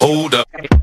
Hold up.